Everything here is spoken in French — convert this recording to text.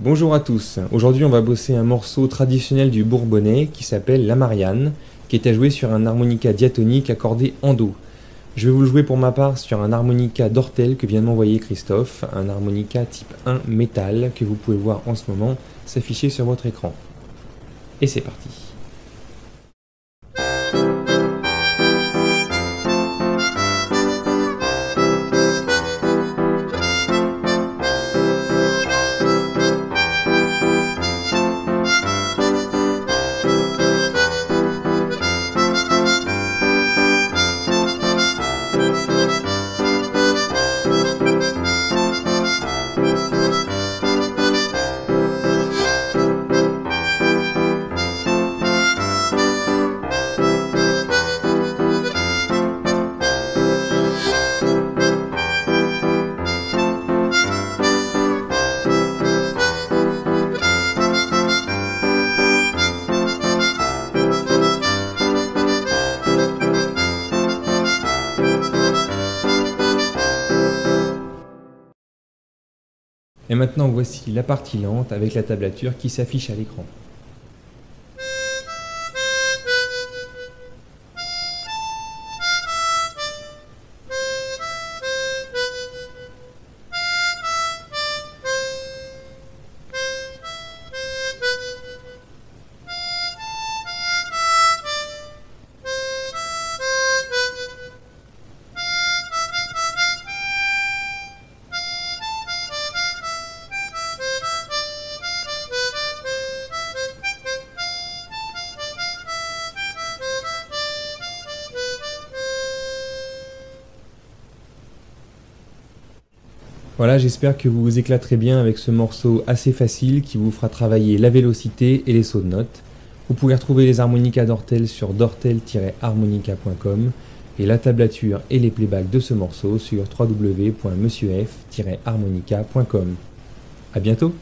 Bonjour à tous, aujourd'hui on va bosser un morceau traditionnel du Bourbonnais qui s'appelle La Marianne, qui est à jouer sur un harmonica diatonique accordé en Do. Je vais vous le jouer pour ma part sur un harmonica d'Ortel que vient de m'envoyer Christophe, un harmonica type 1 métal que vous pouvez voir en ce moment s'afficher sur votre écran. Et c'est parti. Et maintenant voici la partie lente avec la tablature qui s'affiche à l'écran. Voilà, j'espère que vous vous éclaterez bien avec ce morceau assez facile qui vous fera travailler la vélocité et les sauts de notes. Vous pouvez retrouver les harmonicas d'Ortel sur dortel-harmonica.com et la tablature et les playbacks de ce morceau sur www.monsieurf-harmonica.com. A bientôt